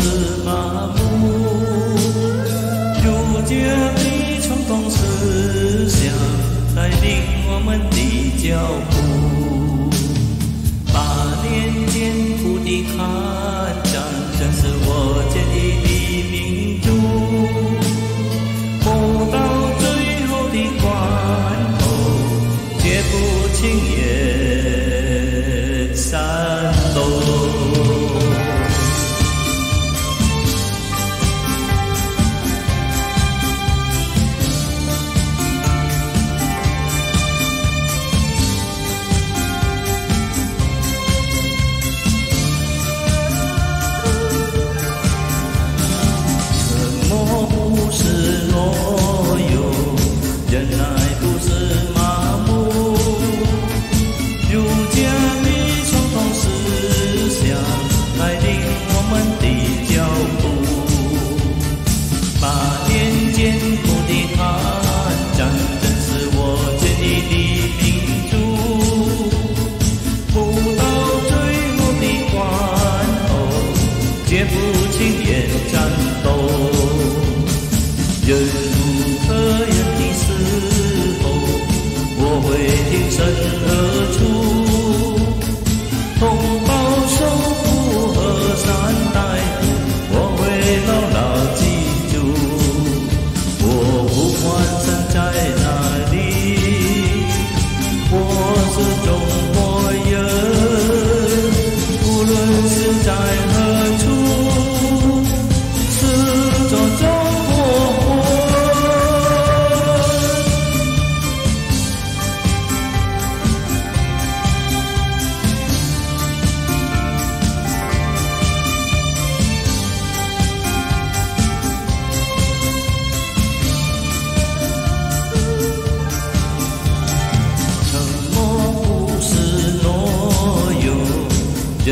是麻木，主角的传统思想带领我们的脚步，八年艰苦的抗战，深是我坚毅的命。中不到最后的关头，绝不轻易。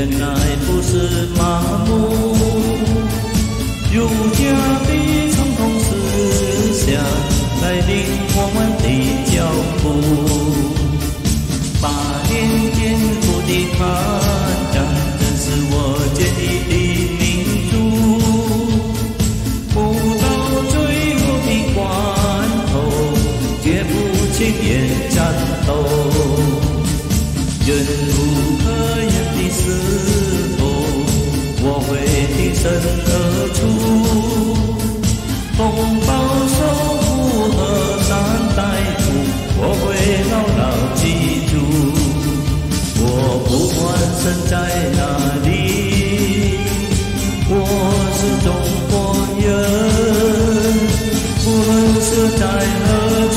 原来不是麻木。儒家的传统思想带领我们的脚步。八年艰苦的抗战，正是我建立的民族。不到最后的关头，绝不轻言战斗。忍无可身何处？同胞守护河山带路，我会牢牢记住。我不管身在哪里，我是中国人，无论身在何处。